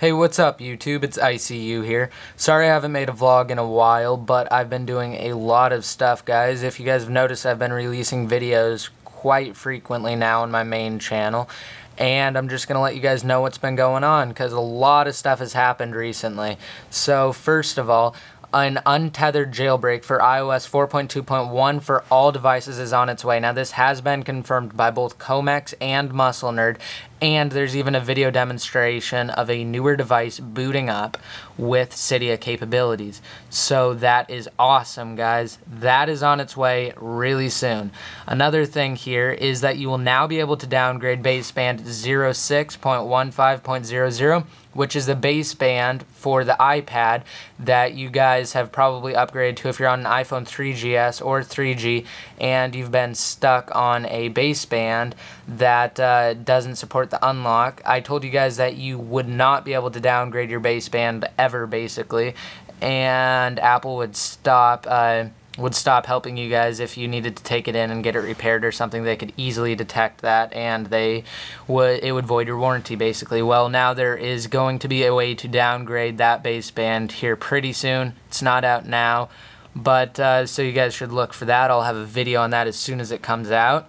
Hey, what's up YouTube? It's ICU here. Sorry I haven't made a vlog in a while, but I've been doing a lot of stuff, guys. If you guys have noticed, I've been releasing videos quite frequently now on my main channel. And I'm just going to let you guys know what's been going on, because a lot of stuff has happened recently. So, first of all, an untethered jailbreak for iOS 4.2.1 for all devices is on its way. Now, this has been confirmed by both Comex and MuscleNerd, and there's even a video demonstration of a newer device booting up with Cydia capabilities. So that is awesome, guys. That is on its way really soon. Another thing here is that you will now be able to downgrade baseband 06.15.00 which is the baseband for the iPad that you guys have probably upgraded to if you're on an iPhone 3GS or 3G and you've been stuck on a baseband that uh, doesn't support the unlock. I told you guys that you would not be able to downgrade your baseband ever, basically, and Apple would stop. Uh, would stop helping you guys if you needed to take it in and get it repaired or something. They could easily detect that and they would it would void your warranty basically. Well now there is going to be a way to downgrade that baseband here pretty soon. It's not out now but uh, so you guys should look for that. I'll have a video on that as soon as it comes out.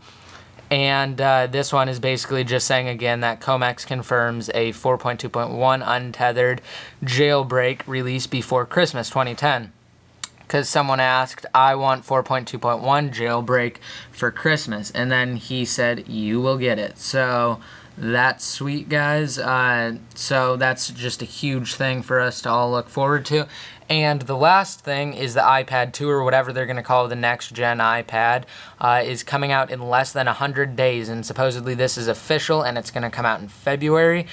And uh, this one is basically just saying again that Comex confirms a 4.2.1 untethered jailbreak release before Christmas 2010 because someone asked, I want 4.2.1 jailbreak for Christmas. And then he said, you will get it. So that's sweet, guys. Uh, so that's just a huge thing for us to all look forward to. And the last thing is the iPad 2 or whatever they're going to call the next gen iPad uh, is coming out in less than 100 days. And supposedly this is official and it's going to come out in February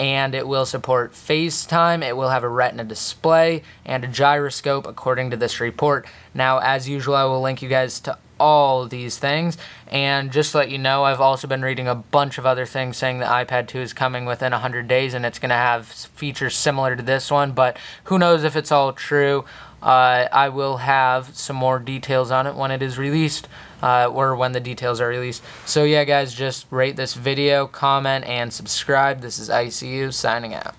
and it will support FaceTime, it will have a retina display, and a gyroscope according to this report. Now, as usual, I will link you guys to all these things, and just to let you know, I've also been reading a bunch of other things saying the iPad 2 is coming within 100 days, and it's going to have features similar to this one, but who knows if it's all true. Uh, I will have some more details on it when it is released, uh, or when the details are released. So yeah, guys, just rate this video, comment, and subscribe. This is ICU signing out.